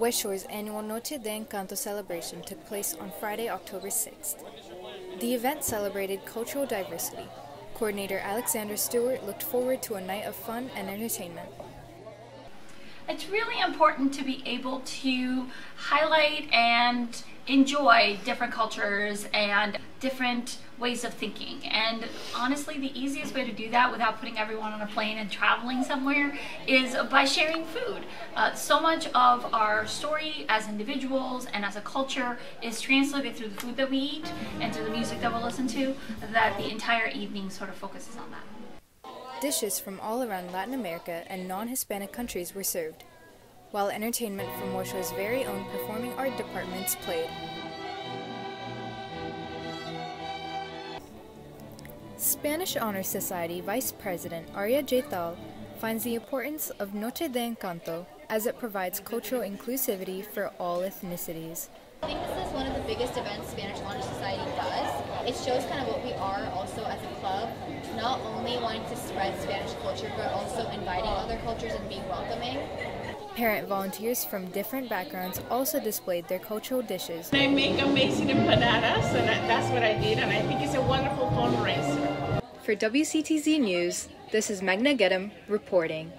West Shore's annual Noche de Encanto celebration took place on Friday, October 6th. The event celebrated cultural diversity. Coordinator Alexander Stewart looked forward to a night of fun and entertainment. It's really important to be able to highlight and enjoy different cultures and different ways of thinking. And honestly, the easiest way to do that without putting everyone on a plane and traveling somewhere is by sharing food. Uh, so much of our story as individuals and as a culture is translated through the food that we eat and through the music that we'll listen to that the entire evening sort of focuses on that. Dishes from all around Latin America and non Hispanic countries were served, while entertainment from West Shore's very own performing art departments played. Spanish Honor Society Vice President Arya Jaital finds the importance of Noche de Encanto as it provides cultural inclusivity for all ethnicities. I think this is one of the biggest events Spanish Honor Society does. It shows kind of what we are also as a club, not only wanting to spread Spanish culture, but also inviting other cultures and being welcoming. Parent volunteers from different backgrounds also displayed their cultural dishes. I make amazing empanadas, and that's what I did, and I think it's a wonderful fundraiser. For WCTZ News, this is Magna Gedem reporting.